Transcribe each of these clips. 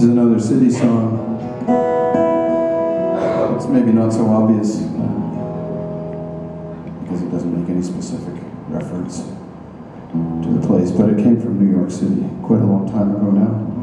This is another city song. It's maybe not so obvious because it doesn't make any specific reference to the place, but it came from New York City quite a long time ago now.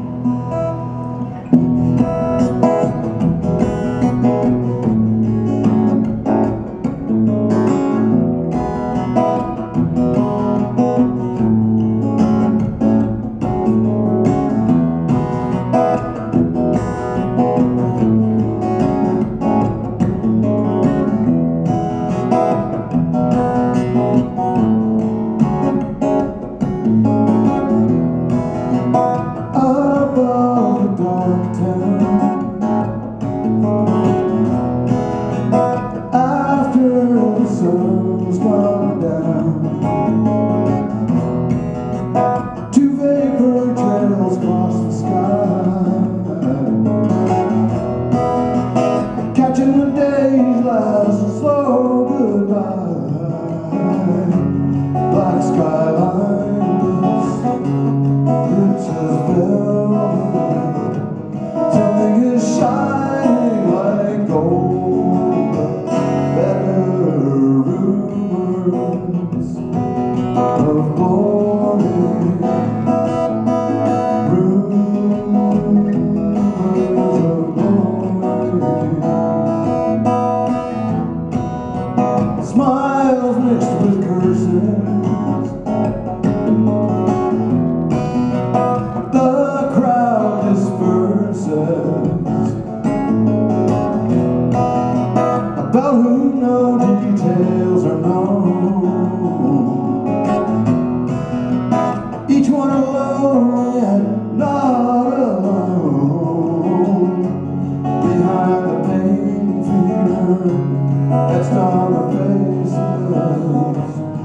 The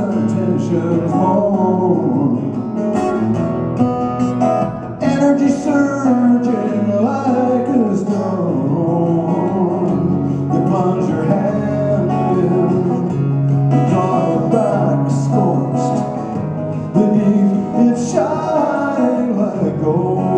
some tensions born. Energy surging like a storm. You plunge your hand in, draw it back scorched beneath its shining like gold.